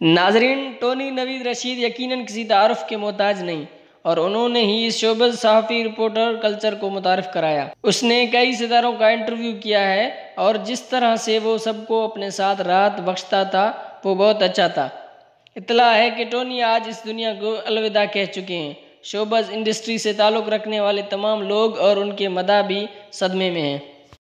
नाजरीन, टोनी, नवीद, रशीद यकीनन किसी तारफ़ के मोहताज नहीं, और उन्होंने ही इस शोबज सहाफ़ी रिपोर्टर कल्चर को मुतारफ़ कराया। उसने कई सितारों का इंटरव्यू किया है, और जिस तरह से वो सबको अपने साथ रात बख्शता था, वो बहुत अच्छा था। इतला है कि टोनी आज इस दुनिया को अलविदा कह चुके हैं। शोबज इंडस्ट्री से ताल्लुक़ रखने वाले तमाम लोग और उनके मदा भी सदमे में हैं।